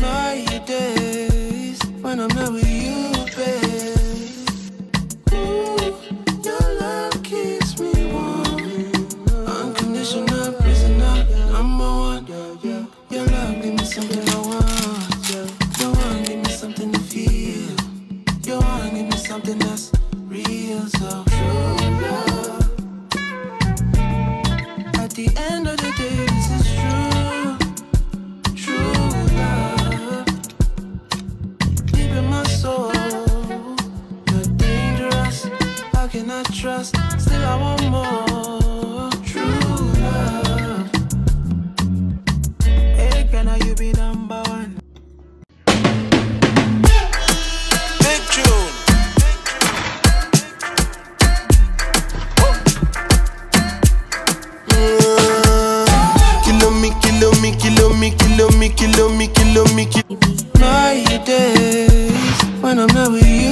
My days when I'm with you, babe. Ooh, your love keeps me warm. Unconditional prisoner, one. Your love give me something I want. Your give me something to feel. Your give me something that's real, so true love. At the end of the day, this is can I trust? Still, I want more. True love. Hey, can I you be number one? Big June. Kilo me, kilo me, kilo me, kilo me, kilo me, kilo me, kilo My days when I'm not with you,